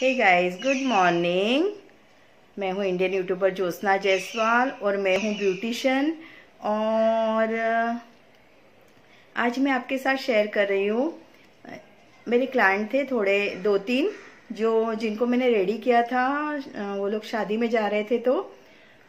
Hey guys good morning मैं हूँ Indian YouTuber Jyotna Jaiswal और मैं हूँ ब्यूटिशियन और आज मैं आपके साथ शेयर कर रही हूँ। मेरे क्लाइंट थे थोड़े दो तीन जो जिनको मैंने रेडी किया था वो लोग शादी में जा रहे थे तो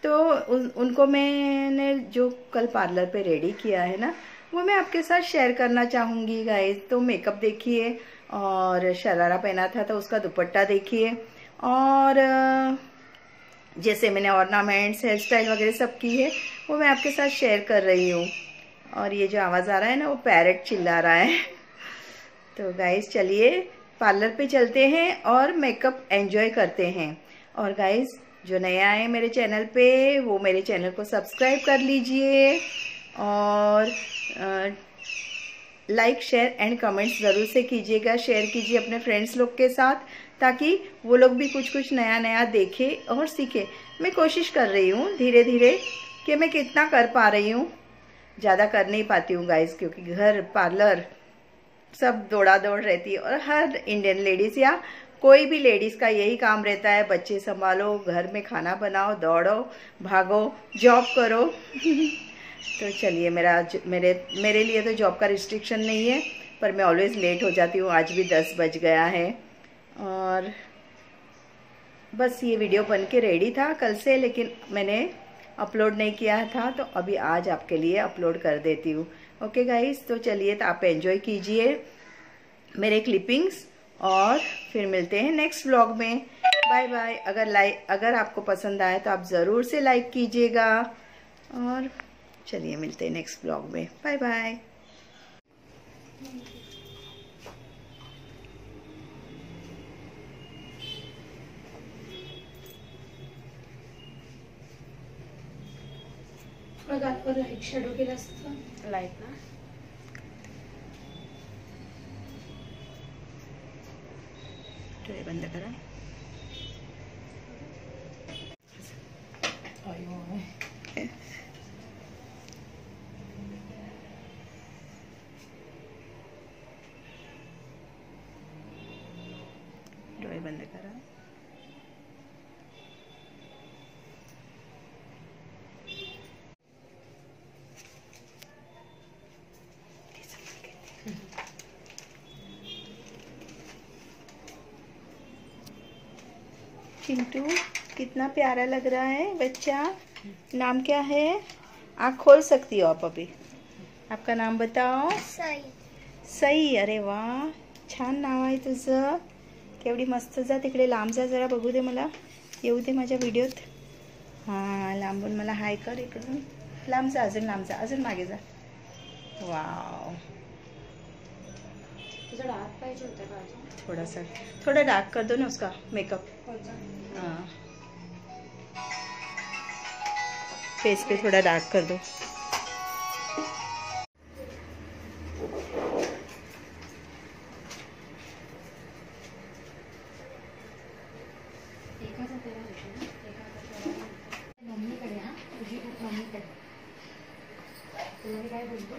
तो उन, उनको मैंने जो कल पार्लर पे रेडी किया है ना वो मैं आपके साथ शेयर करना चाहूँगी गाइज़ तो मेकअप देखिए और शरारा पहना था तो उसका दुपट्टा देखिए। और जैसे मैंने ऑर्नामेंट्स हेयर स्टाइल वगैरह सब की है, वो मैं आपके साथ शेयर कर रही हूँ। और ये जो आवाज़ आ रहा है ना, वो पैरेट चिल्ला रहा है। तो गाइस चलिए पार्लर पे चलते हैं और मेकअप एंजॉय करते हैं। और गाइस जो नया है मेरे चैनल पे, वो मेरे चैनल को सब्सक्राइब कर लीजिए। और लाइक शेयर एंड कमेंट्स ज़रूर से कीजिएगा। शेयर कीजिए अपने फ्रेंड्स लोग के साथ, ताकि वो लोग भी कुछ कुछ नया नया देखे और सीखे। मैं कोशिश कर रही हूँ धीरे धीरे कि मैं कितना कर पा रही हूँ। ज़्यादा कर नहीं पाती हूँ गाइस क्योंकि घर पार्लर सब दौड़ा दौड़ रहती है और हर इंडियन लेडीज़ या कोई भी लेडीज़ का यही काम रहता है। बच्चे संभालो, घर में खाना बनाओ, दौड़ो, भागो जॉब करो। तो चलिए, मेरा आज, मेरे मेरे लिए तो जॉब का रिस्ट्रिक्शन नहीं है, पर मैं ऑलवेज़ लेट हो जाती हूँ। आज भी दस बज गया है। और बस ये वीडियो बन के रेडी था कल से, लेकिन मैंने अपलोड नहीं किया था तो अभी आज आपके लिए अपलोड कर देती हूँ। ओके गाइस तो चलिए तो आप एंजॉय कीजिए मेरे क्लिपिंग्स और फिर मिलते हैं नेक्स्ट व्लॉग में। बाय बाय अगर लाइक अगर आपको पसंद आए तो आप ज़रूर से लाइक कीजिएगा। और चलिए मिलते हैं नेक्स्ट ब्लॉग में। बाय बाय लाईट शेडो केलं असतं लाईट ना। बंद करा। बंद करा। चिंटू कितना प्यारा लग रहा है बच्चा। नाम क्या है? आप खोल सकती हो आप अभी। आपका नाम बताओ। सई। सई अरे वाह छान नाव आहे तुझं। केवढी मस्त जा तिकडे. लांब जा जरा बघू दे मला. येऊ दे माझ्या व्हिडिओत. हां लांबून मला हाय कर इकडून. लांब जा अजून लांब जा अजून मागे जा. वाव. तुझा डार्क पाहिजे होता का थोड़ा सा थोड़ा डार्क कर दो ना उसका मेकअप हाँ. फेस पे थोड़ा डार्क कर दो. मम्मीकडे तुझी मम्मीकडे तुला मी काय बोलतो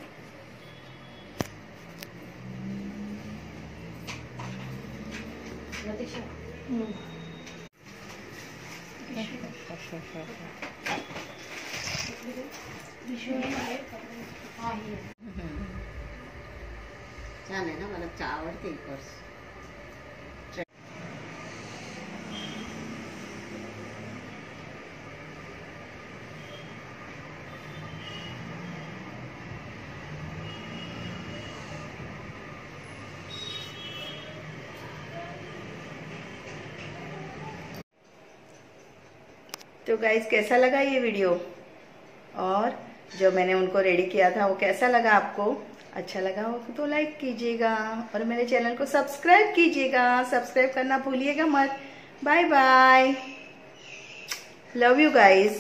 प्रतीक्षा छान ना मला चा आवडते तो गाइज़ कैसा लगा ये वीडियो और जो मैंने उनको रेडी किया था, वो कैसा लगा आपको? अच्छा लगा हो तो लाइक कीजिएगा और मेरे चैनल को सब्सक्राइब कीजिएगा। सब्सक्राइब करना भूलिएगा मत। Bye bye love you guys